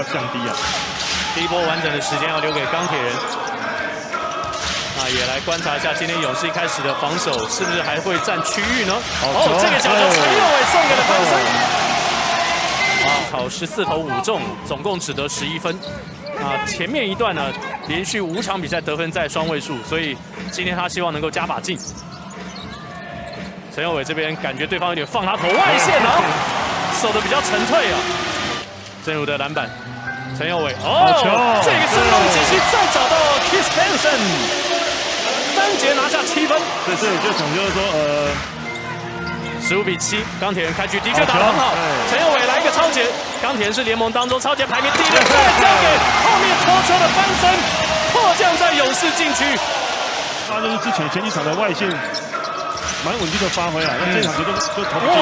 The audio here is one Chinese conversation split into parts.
要降低啊。第一波完整的时间要留给钢铁人。那也来观察一下今天勇士一开始的防守是不是还会占区域呢？哦，这个角球陈佑伟送给了潘森。啊，好，十四投五中，总共只得十一分。啊，前面一段呢，连续五场比赛得分在双位数，所以今天他希望能够加把劲。陈佑伟这边感觉对方有点放他投外线啊，守的比较沉退啊。正如的篮板，陈佑伟，哦，这个是弄继续再找到 Kiss Benson，单节拿下七分。对，这里就讲就是说，呃，十五比七，钢铁人开局的确打得很好。陈佑伟来一个超节，钢铁人是联盟当中超节排名第一的，再交给后面拖车的翻身，迫降在勇士禁区。他就是之前前几场的外线。蛮稳定的发挥啊，那这场球就就投不进。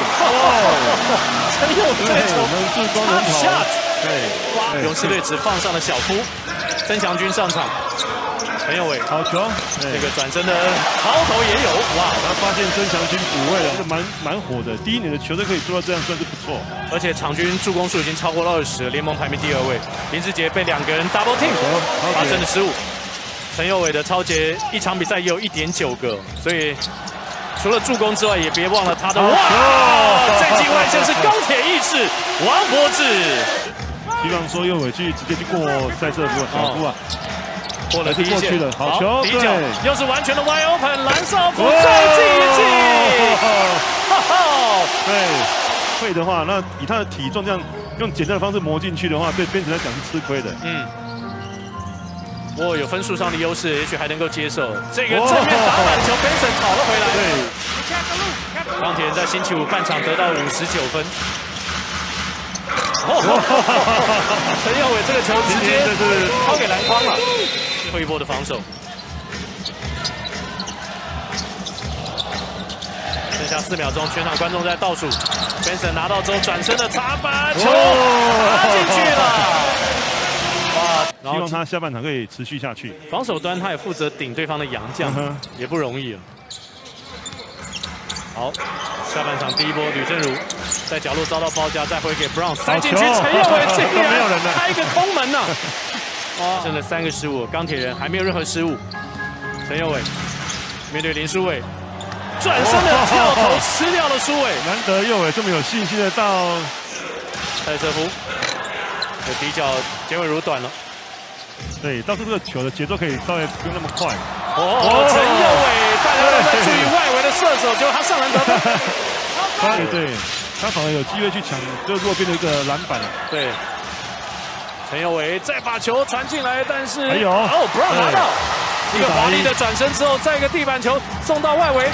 陈佑在球，我们助攻勇士队只放上了小夫，曾祥军上场。陈佑伟，好球，这个转身的抛投也有。哇，他发现曾祥军补位了，这蛮蛮火的。第一年的球队可以做到这样，算是不错。而且场均助攻数已经超过了二十，联盟排名第二位。林志杰被两个人 double team，发生了失误。陈佑伟的超节一场比赛也有一点九个，所以。除了助攻之外，也别忘了他的哇！在境外就是钢铁意志王柏志。希望说右尾去直接去过赛车部小夫啊，过了第一线了，好球，底角又是完全的 wide open，蓝少夫再进一记。哈哈，对，会的话，那以他的体重这样用简单的方式磨进去的话，对边城来讲是吃亏的。嗯。不过有分数上的优势，也许还能够接受。这个正面打板球，Benson 跑了回来。对，钢铁人在星期五半场得到五十九分。陈耀伟这个球直接抛给篮筐了。最后一波的防守，剩下四秒钟，全场观众在倒数。Benson 拿到之后转身的插板球，插进去了。哇希望他下半场可以持续下去。防守端他也负责顶对方的洋将，也不容易啊。好，下半场第一波吕正如在角落遭到包夹，再回给 Brown 塞进去，陈佑伟这边 开一个空门呐。哇，剩了三个失误，钢铁人还没有任何失误。陈佑伟面对林书伟，转身的跳投吃掉了书伟，难得佑伟这么有信心的到泰瑟夫，这底角简伟如短了。对，倒是这个球的节奏可以稍微不用那么快。哦，陈佑伟，大家都在注意外围的射手，结果他上篮得分。对对，他反而有机会去抢就弱边的一个篮板。对，陈友伟再把球传进来，但是哎呦哦，不让拿到。一个华丽的转身之后，再一个地板球送到外围。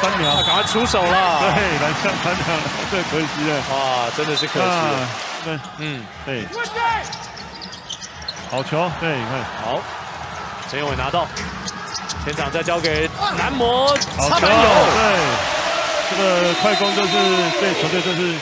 三秒，赶快出手了。对，篮下三秒，这可惜了。哇，真的是可惜了。对，嗯，对。好球，对，你看，好，陈友伟拿到，前场再交给男模，好球，对，这个快攻就是对球队就是。